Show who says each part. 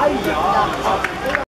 Speaker 1: 哎呀！